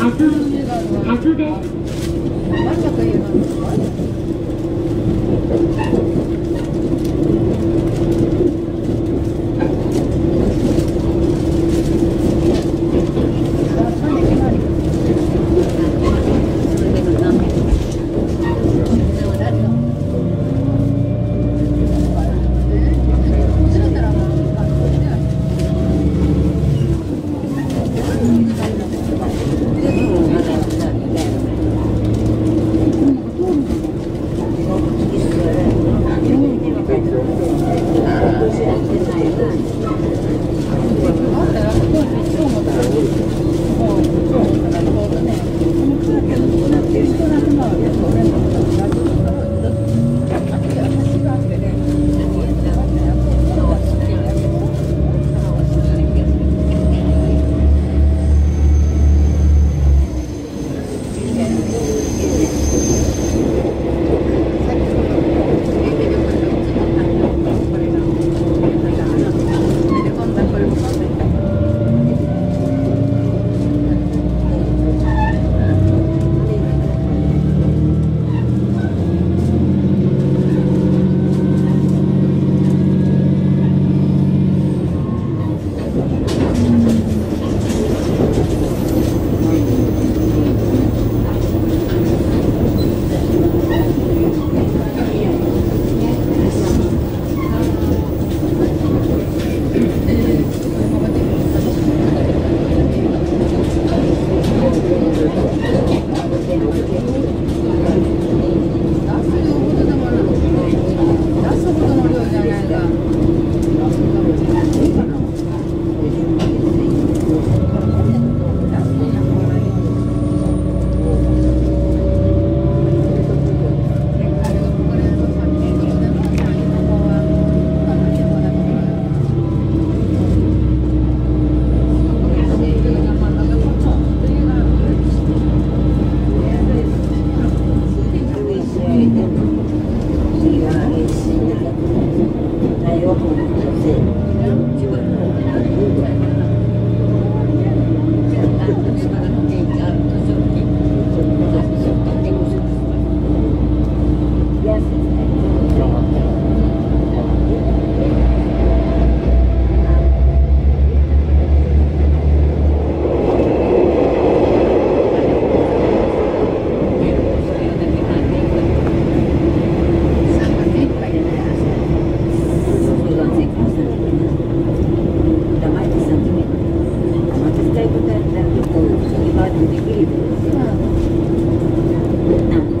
ははずはずです No.